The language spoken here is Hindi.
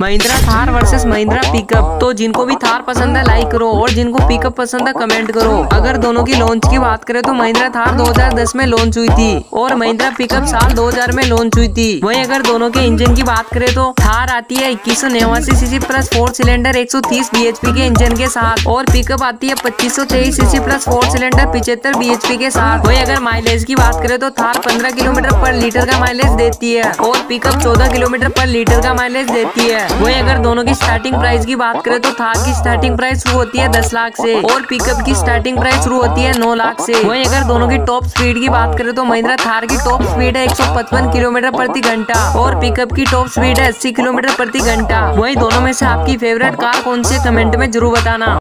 Mahindra Thar versus Mahindra pickup. तो जिनको भी थार पसंद है लाइक करो और जिनको पिकअप पसंद है कमेंट करो। अगर दोनों की लॉन्च की बात करें तो महिंद्रा थार 2010 में लॉन्च हुई थी और महिंद्रा पिकअप साल 2000 में लॉन्च हुई थी। वहीं अगर दोनों के इंजन की बात करें तो थार आती है इक्कीस सौ नवासी सीसी प्लस फोर सिलेंडर एक सौ तीस के इंजन के साथ और पिकअप आती है पच्चीस सौ तेईस सीसी प्लस फोर सिलेंडर पिछहत्तर बीएचपी के साथ। वही अगर माइलेज की बात करें तो थार पंद्रह किलोमीटर पर लीटर का माइलेज देती है और पिकअप चौदह किलोमीटर पर लीटर का माइलेज देती है। वही अगर दोनों की स्टार्टिंग प्राइस की बात करें तो थार की स्टार्टिंग प्राइस शुरू होती है दस लाख से और पिकअप की स्टार्टिंग प्राइस शुरू होती है नौ लाख से। वही अगर दोनों की टॉप स्पीड की बात करें तो महिंद्रा थार की टॉप स्पीड है एक सौ पचपन किलोमीटर प्रति घंटा और पिकअप की टॉप स्पीड है अस्सी किलोमीटर प्रति घंटा। वही दोनों में से आपकी फेवरेट कार कौन सी कमेंट में ज़रूर बताना।